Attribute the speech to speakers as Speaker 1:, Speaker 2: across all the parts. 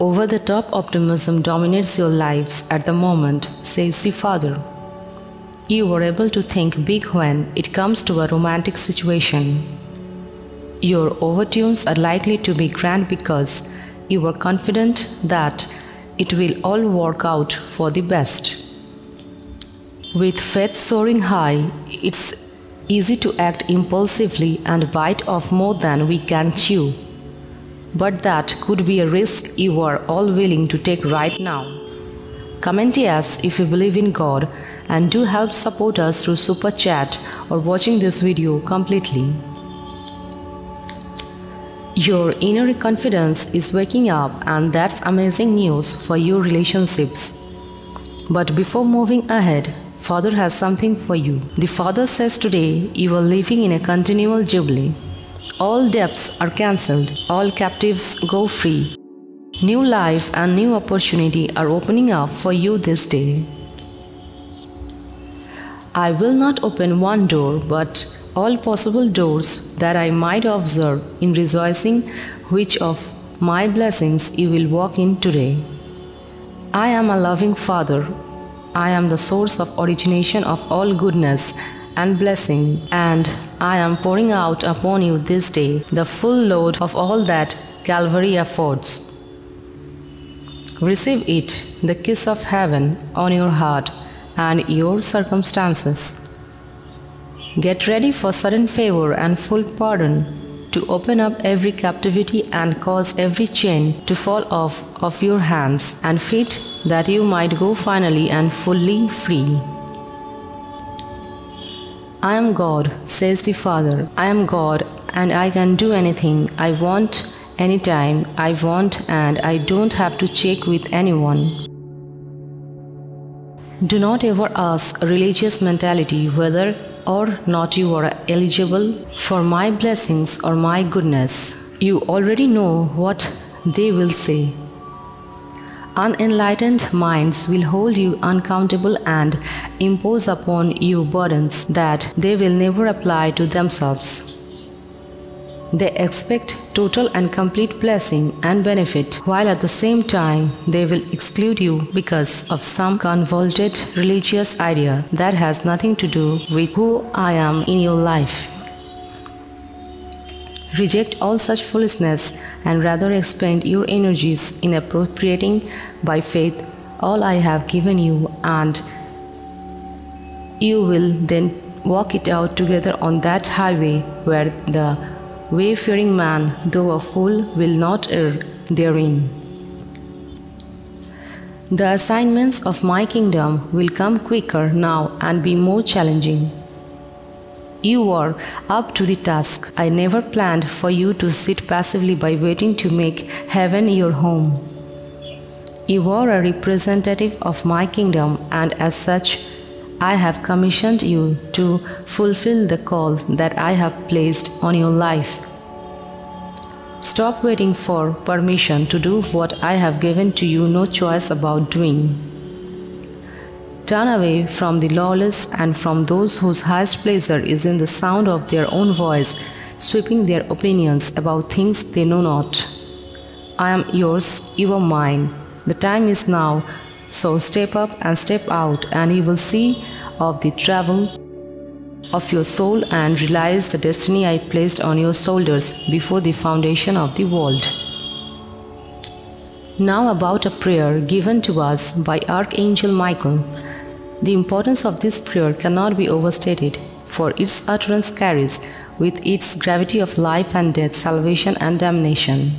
Speaker 1: Over the top optimism dominates your lives at the moment, says the father. You were able to think big when it comes to a romantic situation. Your overtunes are likely to be grand because you are confident that it will all work out for the best. With faith soaring high, it's easy to act impulsively and bite off more than we can chew. But that could be a risk you are all willing to take right now. Comment yes if you believe in God and do help support us through super chat or watching this video completely. Your inner confidence is waking up, and that's amazing news for your relationships. But before moving ahead, Father has something for you. The Father says today you are living in a continual jubilee. All debts are cancelled, all captives go free. New life and new opportunity are opening up for you this day. I will not open one door, but all possible doors that I might observe in rejoicing, which of my blessings you will walk in today. I am a loving Father. I am the source of origination of all goodness and blessing, and I am pouring out upon you this day the full load of all that Calvary affords. Receive it, the kiss of heaven, on your heart and your circumstances. Get ready for sudden favor and full pardon to open up every captivity and cause every chain to fall off of your hands and feet that you might go finally and fully free. I am God, says the Father. I am God and I can do anything I want anytime I want and I don't have to check with anyone. Do not ever ask religious mentality whether or not you are eligible for my blessings or my goodness. You already know what they will say. Unenlightened minds will hold you uncountable and impose upon you burdens that they will never apply to themselves. They expect total and complete blessing and benefit, while at the same time they will exclude you because of some convoluted religious idea that has nothing to do with who I am in your life. Reject all such foolishness and rather expend your energies in appropriating by faith all I have given you, and you will then walk it out together on that highway where the wayfaring man, though a fool, will not err therein. The assignments of my kingdom will come quicker now and be more challenging. You are up to the task. I never planned for you to sit passively by waiting to make heaven your home. You are a representative of my kingdom, and as such, I have commissioned you to fulfill the call that I have placed on your life. Stop waiting for permission to do what I have given to you no choice about doing. Turn away from the lawless and from those whose highest pleasure is in the sound of their own voice, sweeping their opinions about things they know not. I am yours, you are mine. The time is now, so step up and step out, and you will see of the travel of your soul and realize the destiny I placed on your shoulders before the foundation of the world. Now, about a prayer given to us by Archangel Michael. The importance of this prayer cannot be overstated, for its utterance carries with its gravity of life and death, salvation and damnation.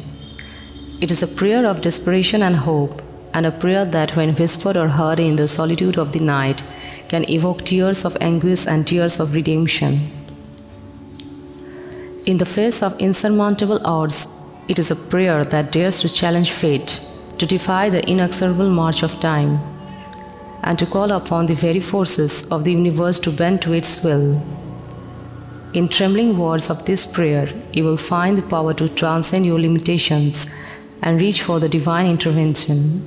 Speaker 1: It is a prayer of desperation and hope, and a prayer that, when whispered or heard in the solitude of the night, can evoke tears of anguish and tears of redemption. In the face of insurmountable odds, it is a prayer that dares to challenge fate, to defy the inexorable march of time and to call upon the very forces of the universe to bend to its will. In trembling words of this prayer, you will find the power to transcend your limitations and reach for the divine intervention.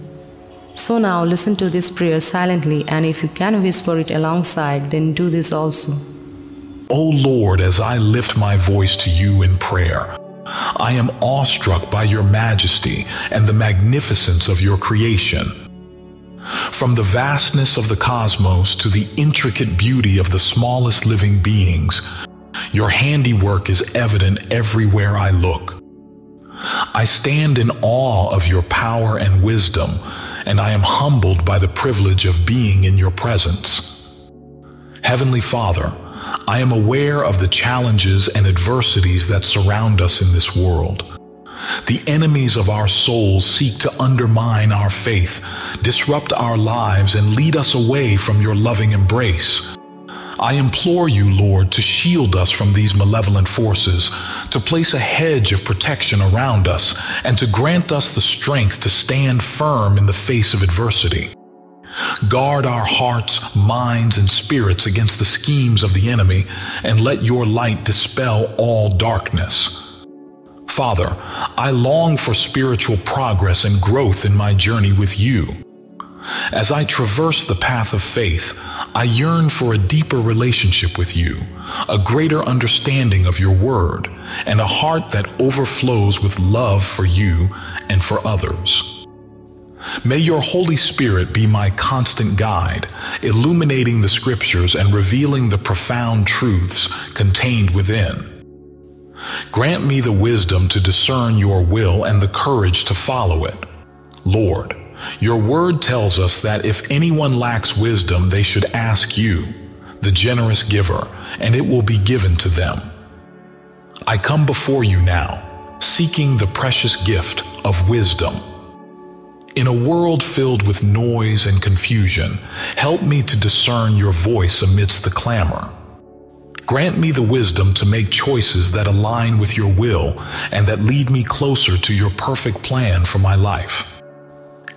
Speaker 1: So now listen to this prayer silently, and if you can whisper it alongside, then do this also.
Speaker 2: O Lord, as I lift my voice to you in prayer, I am awestruck by your majesty and the magnificence of your creation. From the vastness of the cosmos to the intricate beauty of the smallest living beings, your handiwork is evident everywhere I look. I stand in awe of your power and wisdom, and I am humbled by the privilege of being in your presence. Heavenly Father, I am aware of the challenges and adversities that surround us in this world. The enemies of our souls seek to undermine our faith, disrupt our lives, and lead us away from your loving embrace. I implore you, Lord, to shield us from these malevolent forces, to place a hedge of protection around us, and to grant us the strength to stand firm in the face of adversity. Guard our hearts, minds, and spirits against the schemes of the enemy, and let your light dispel all darkness. Father, I long for spiritual progress and growth in my journey with you. As I traverse the path of faith, I yearn for a deeper relationship with you, a greater understanding of your word, and a heart that overflows with love for you and for others. May your Holy Spirit be my constant guide, illuminating the scriptures and revealing the profound truths contained within. Grant me the wisdom to discern your will and the courage to follow it. Lord, your word tells us that if anyone lacks wisdom, they should ask you, the generous giver, and it will be given to them. I come before you now, seeking the precious gift of wisdom. In a world filled with noise and confusion, help me to discern your voice amidst the clamor. Grant me the wisdom to make choices that align with your will and that lead me closer to your perfect plan for my life.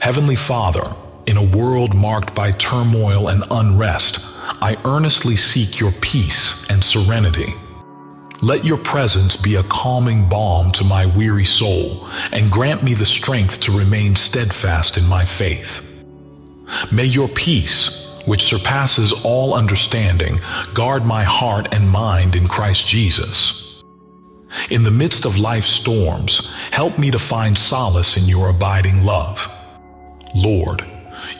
Speaker 2: Heavenly Father, in a world marked by turmoil and unrest, I earnestly seek your peace and serenity. Let your presence be a calming balm to my weary soul and grant me the strength to remain steadfast in my faith. May your peace, which surpasses all understanding, guard my heart and mind in Christ Jesus. In the midst of life's storms, help me to find solace in your abiding love. Lord,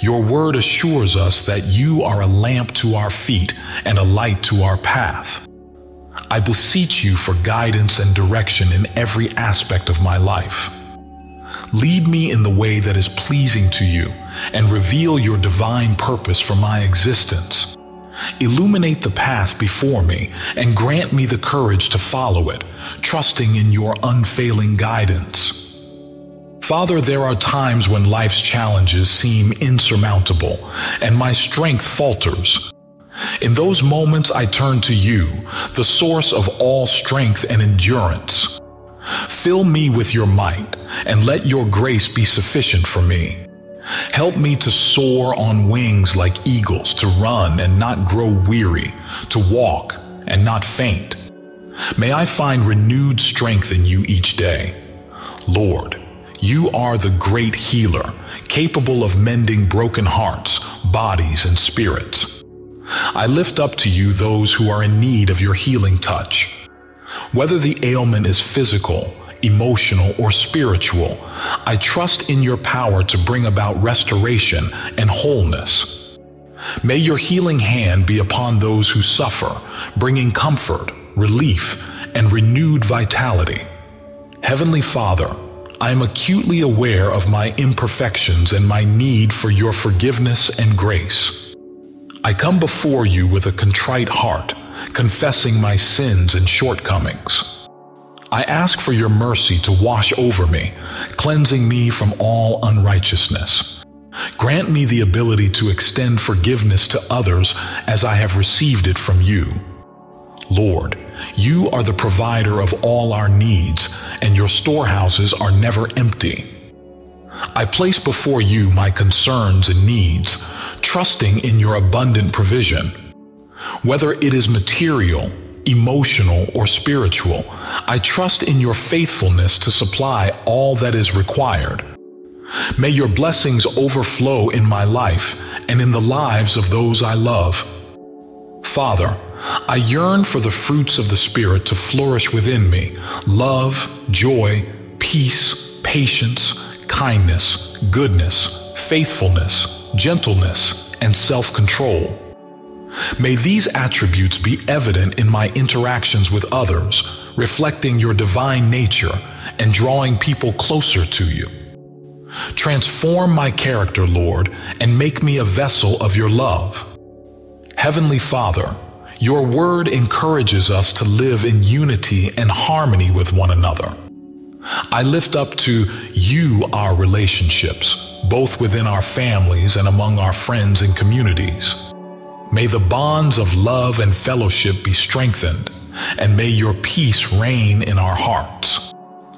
Speaker 2: your word assures us that you are a lamp to our feet and a light to our path. I beseech you for guidance and direction in every aspect of my life. Lead me in the way that is pleasing to you and reveal your divine purpose for my existence. Illuminate the path before me and grant me the courage to follow it, trusting in your unfailing guidance. Father, there are times when life's challenges seem insurmountable and my strength falters. In those moments, I turn to you, the source of all strength and endurance. Fill me with your might and let your grace be sufficient for me. Help me to soar on wings like eagles, to run and not grow weary, to walk and not faint. May I find renewed strength in you each day. Lord, you are the great healer, capable of mending broken hearts, bodies, and spirits. I lift up to you those who are in need of your healing touch. Whether the ailment is physical, emotional, or spiritual, I trust in your power to bring about restoration and wholeness. May your healing hand be upon those who suffer, bringing comfort, relief, and renewed vitality. Heavenly Father, I am acutely aware of my imperfections and my need for your forgiveness and grace. I come before you with a contrite heart, confessing my sins and shortcomings. I ask for your mercy to wash over me, cleansing me from all unrighteousness. Grant me the ability to extend forgiveness to others as I have received it from you. Lord, you are the provider of all our needs, and your storehouses are never empty. I place before you my concerns and needs, trusting in your abundant provision. Whether it is material, emotional, or spiritual, I trust in your faithfulness to supply all that is required. May your blessings overflow in my life and in the lives of those I love. Father, I yearn for the fruits of the Spirit to flourish within me love, joy, peace, patience, kindness, goodness, faithfulness, gentleness, and self control. May these attributes be evident in my interactions with others, reflecting your divine nature and drawing people closer to you. Transform my character, Lord, and make me a vessel of your love. Heavenly Father, your word encourages us to live in unity and harmony with one another. I lift up to you our relationships, both within our families and among our friends and communities. May the bonds of love and fellowship be strengthened, and may your peace reign in our hearts.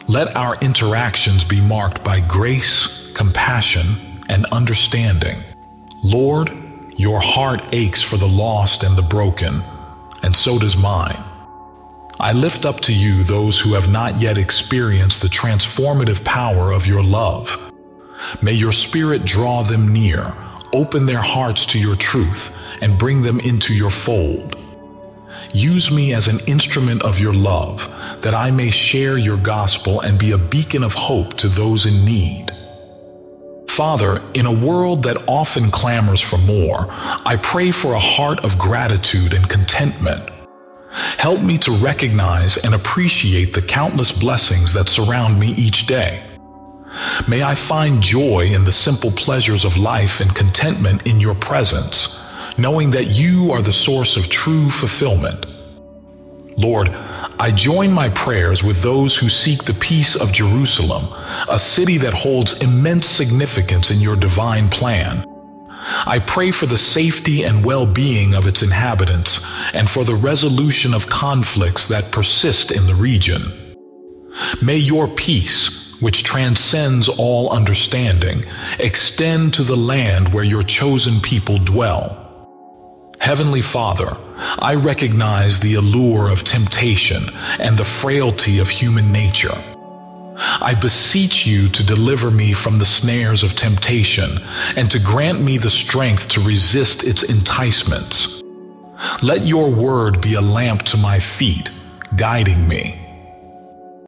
Speaker 2: Let our interactions be marked by grace, compassion, and understanding. Lord, your heart aches for the lost and the broken, and so does mine. I lift up to you those who have not yet experienced the transformative power of your love. May your spirit draw them near, open their hearts to your truth, and bring them into your fold. Use me as an instrument of your love, that I may share your gospel and be a beacon of hope to those in need. Father, in a world that often clamors for more, I pray for a heart of gratitude and contentment. Help me to recognize and appreciate the countless blessings that surround me each day. May I find joy in the simple pleasures of life and contentment in your presence, knowing that you are the source of true fulfillment. Lord, I join my prayers with those who seek the peace of Jerusalem, a city that holds immense significance in your divine plan. I pray for the safety and well-being of its inhabitants and for the resolution of conflicts that persist in the region. May your peace, which transcends all understanding, extend to the land where your chosen people dwell. Heavenly Father, I recognize the allure of temptation and the frailty of human nature. I beseech you to deliver me from the snares of temptation and to grant me the strength to resist its enticements. Let your word be a lamp to my feet, guiding me,